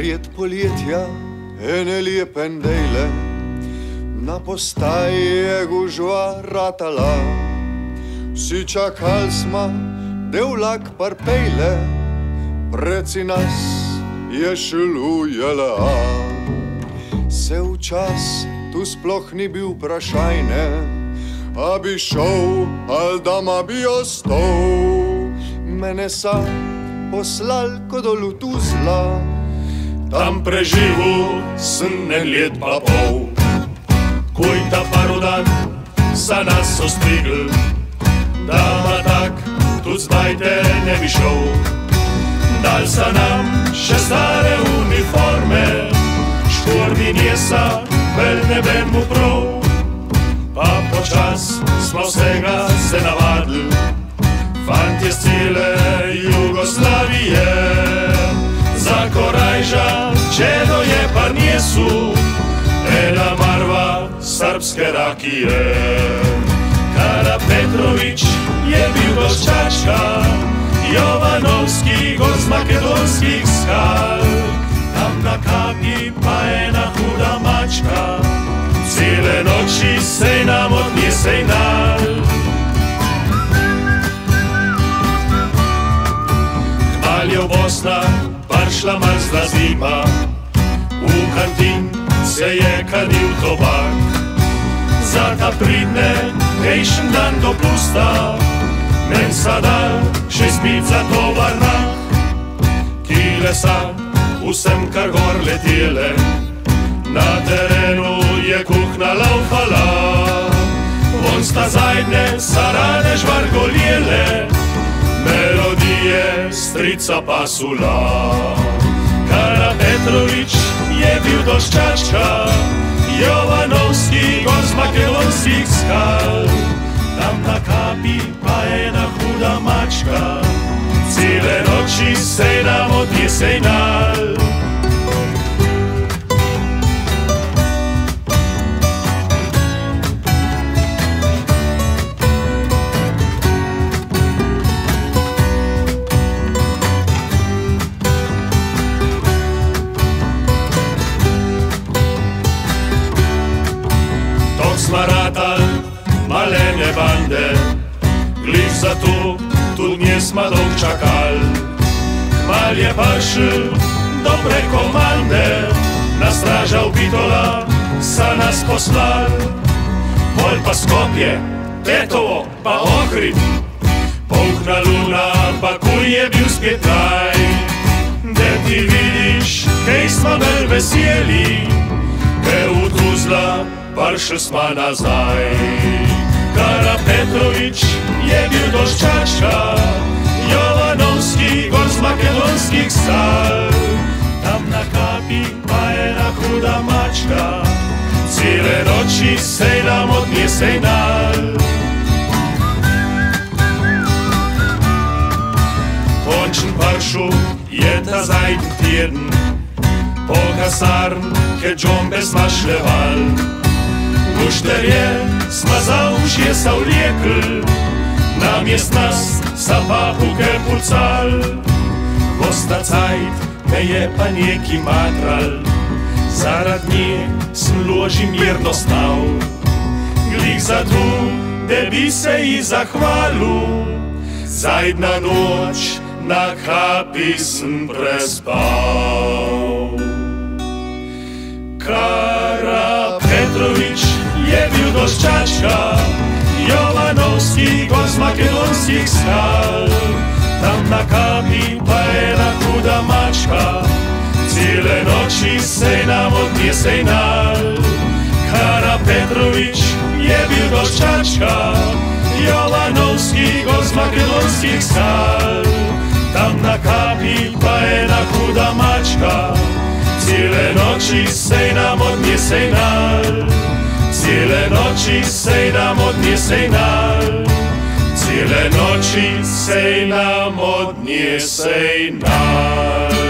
Sred poletja, ene lepe dejle, na postaji je gužva ratala. Vsi čakali smo, da vlak parpejle, preci nas je šelujela. Se včas tu sploh ni bil vprašajne, a bi šel, ali da ma bi ostal. Mene sa poslal kot dolu tuzla, Tam preživel sem en let pa pol, kuj ta parodan za nas so strigli, da ma tak tudi zdaj te ne srpske rakije. Kara Petrovič je bil goščačka, Jovanovski gost makedonskih skal, tam na kapi pa ena huda mačka, cele noči se nam odnese nal. Kmalje v Bosna, prišla mrzla zima, v kantin se je kadil tobak. Za ta pridne, hejšen dan dopusta, men sada še spit za tovarna, ki lesa vsem kar gor letele. Na terenu je kuhna laufala, on sta zajedne sarade žvargoljele, melodije strica pasula. Kara Petrovič je bil doščačka, makedonskih skal. Tam na kapi pa ena huda mačka, cele noči se nam odnese nal. Malene bande, glih za to, tu nismo dolg čakal. Mal je prišel dobre komande, na straža upitola, sa nas poslal. Pol pa skopje, tetovo pa ohrid, polkna luna pa kuj je bil spet taj. Da ti vidiš, kaj smo bel veseli, Ke v Tuzla prišli smo nazaj. Kara Petrovič je bil doščačka, Jovanovski gost makedonskih sal. Tam na kapi pa ena huda mačka, cele noči se nam odnese nal. Končen paršu je ta zajden teden, po kasarn, ke džombe smo šleval. Gušterje smo za ušje sa vlekli, namest nas sa papuke pucal. Kosta cajt, me je pa neki matral, zarad nje sem loži mirno stal. Glih za to, da bi se ji zahvalil, zajdna noč na kapi sem prespal. Je doščačka, Jovanovski gost makedonskih skal. Tam na kapi pa ena huda mačka, cele noči se nam odnese nal. Kara Petrovič je bil doščačka, Jovanovski gost makedonskih skal. Tam na kapi pa ena huda mačka, cele noči se nam odnese nal. Cele noči se nam odnese nal. Cele noči se nam odnese nal.